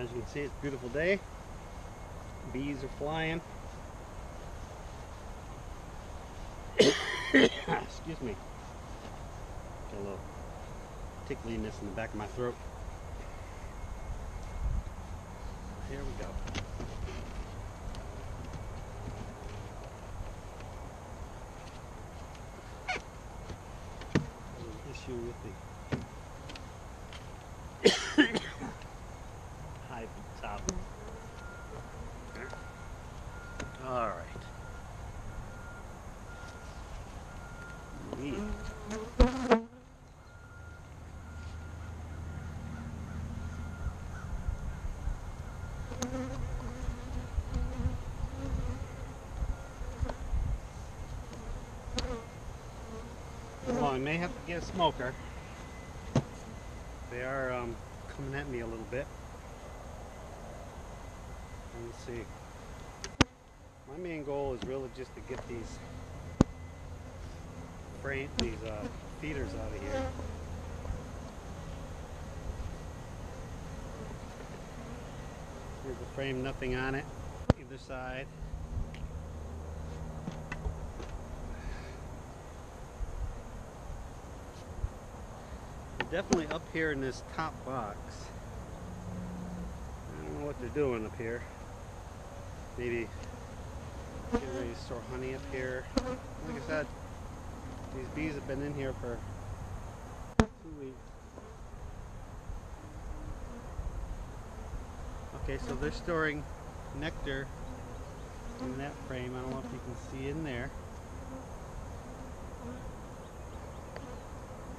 As you can see, it's a beautiful day. Bees are flying. Excuse me. Got a little tickliness in the back of my throat. Here we go. With the hive at the top. All right. Neat. Well, I may have to get a smoker. They are um, coming at me a little bit. Let's see. My main goal is really just to get these frame, these uh, feeders out of here. Here's the frame, nothing on it, either side. Definitely up here in this top box. I don't know what they're doing up here. Maybe getting ready to store honey up here. Like I said, these bees have been in here for two weeks. Okay, so they're storing nectar in that frame. I don't know if you can see in there.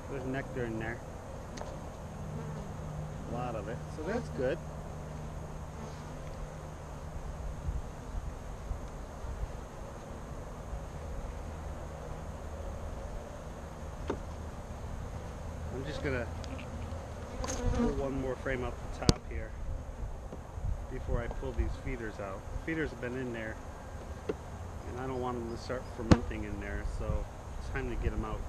There's nectar in there. Lot of it. So that's good. I'm just gonna pull one more frame up the top here before I pull these feeders out. Feeders have been in there and I don't want them to start fermenting in there so it's time to get them out.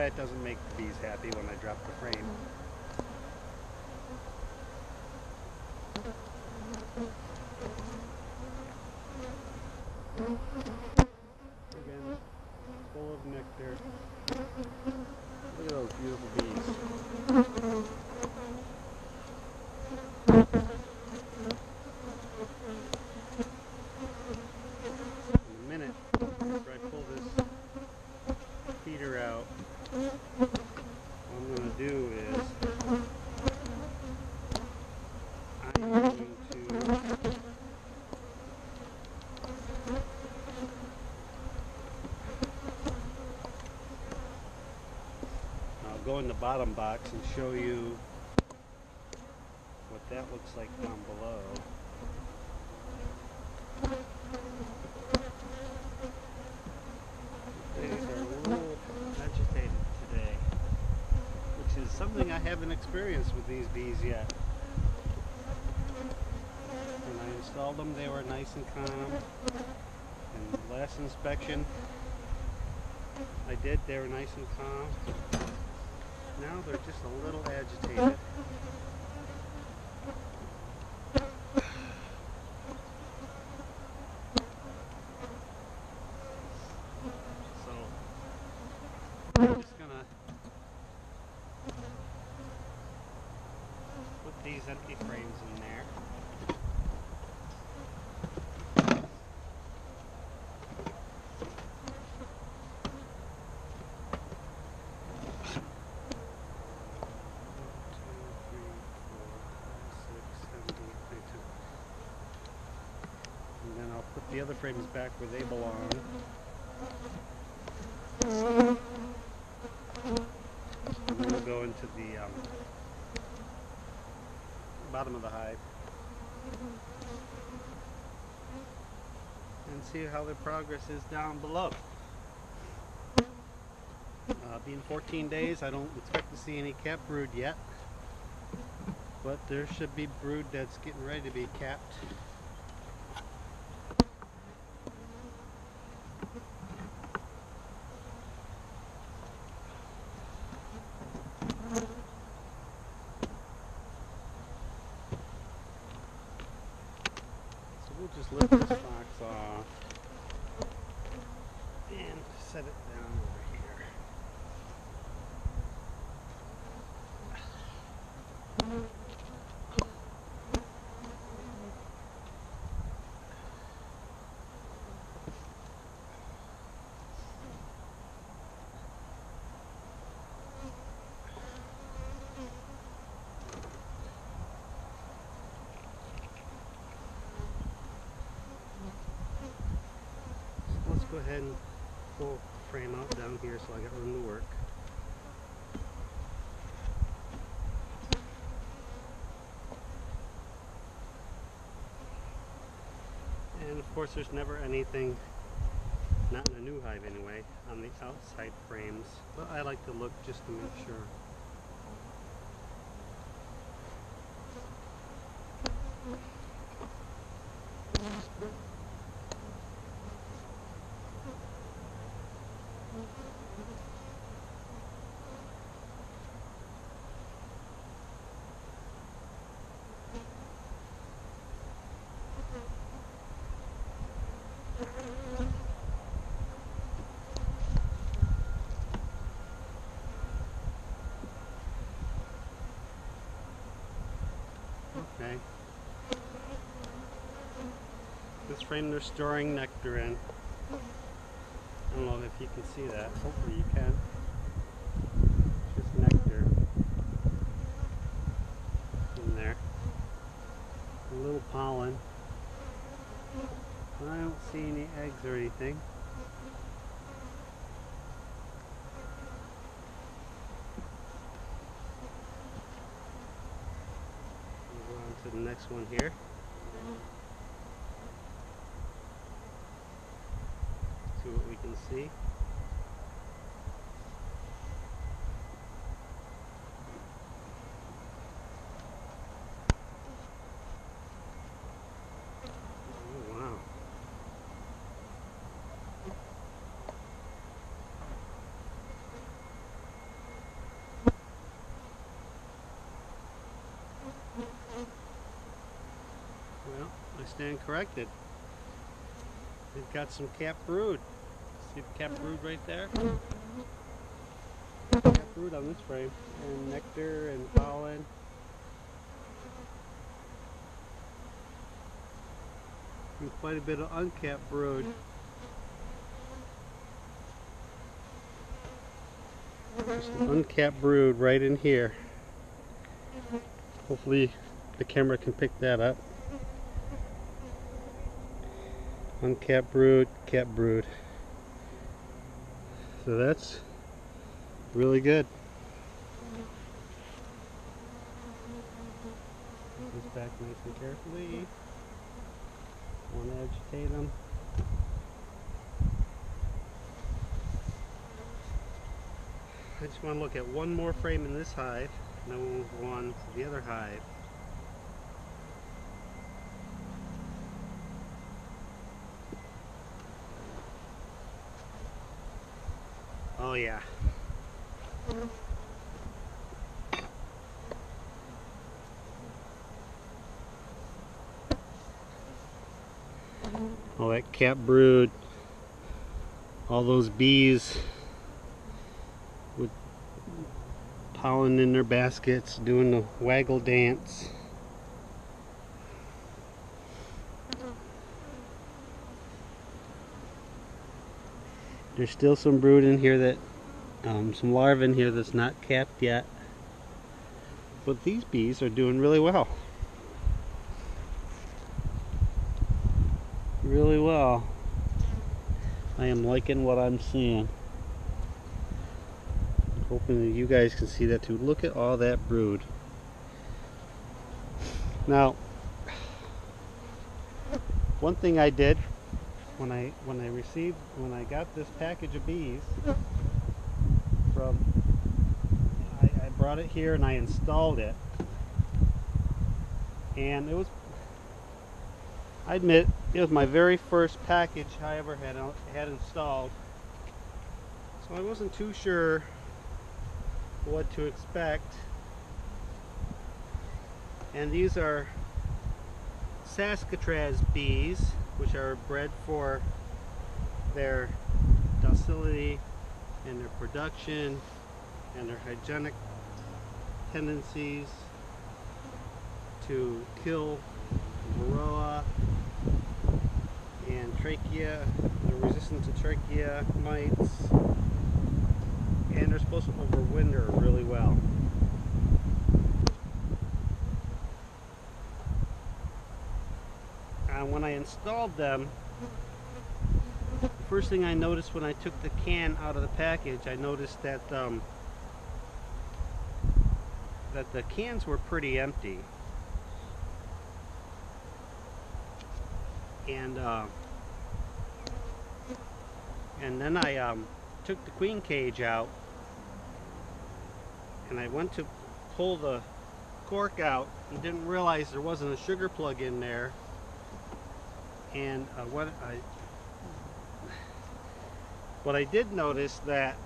That doesn't make the bees happy when I drop the frame. Again, full of nectar. Look at those beautiful bees. In a minute, after I pull this feeder out, what I'm going to do is I'm going to I'll go in the bottom box and show you what that looks like down below. Days are a little agitated today, which is something I haven't experienced with these bees yet. When I installed them, they were nice and calm. And last inspection I did, they were nice and calm. Now they're just a little agitated. So I'm just gonna put these empty frames in there. And then I'll put the other frames back where they belong. And then we'll go into the um, bottom of the hive and see how their progress is down below. Uh, being 14 days, I don't expect to see any cap brood yet, but there should be brood that's getting ready to be capped. just lift this go ahead and pull frame out down here so I got room to work. And of course there's never anything, not in a new hive anyway, on the outside frames. But I like to look just to make sure. Okay. This frame they're storing nectar in. I don't know if you can see that. Hopefully you can. Just nectar in there. A little pollen. I don't see any eggs or anything. We'll go on to the next one here. See what we can see. Oh, wow. Well, I stand corrected. They've got some cap brood. See the cap brood right there? Cap brood on this frame. And nectar and pollen. And quite a bit of uncapped brood. Uncapped brood right in here. Hopefully the camera can pick that up. Uncapped brood, capped brood. So that's really good. This back nice and carefully. Won't agitate them. I just want to look at one more frame in this hive, and then we'll move on to the other hive. Yeah. All that cap brood, all those bees with pollen in their baskets doing the waggle dance. There's still some brood in here that, um, some larvae in here that's not capped yet. But these bees are doing really well. Really well. I am liking what I'm seeing. Hoping that you guys can see that too. Look at all that brood. Now, one thing I did when I when I received when I got this package of bees from. I, I brought it here and I installed it. And it was I admit it was my very first package I ever had uh, had installed. So I wasn't too sure what to expect. And these are Saskatraz bees which are bred for their docility and their production and their hygienic tendencies to kill varroa and trachea. They're resistant to trachea mites and they're supposed to overwinter really well. And when I installed them, first thing I noticed when I took the can out of the package, I noticed that um, that the cans were pretty empty. And uh, and then I um, took the queen cage out and I went to pull the cork out and didn't realize there wasn't a sugar plug in there and uh, what I what I did notice that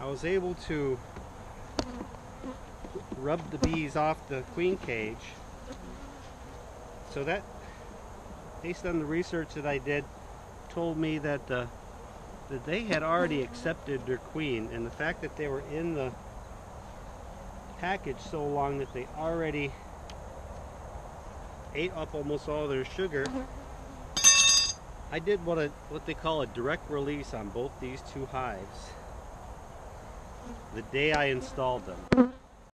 I was able to rub the bees off the queen cage. So that based on the research that I did told me that uh, that they had already accepted their queen and the fact that they were in the package so long that they already ate up almost all their sugar I did what a what they call a direct release on both these two hives the day I installed them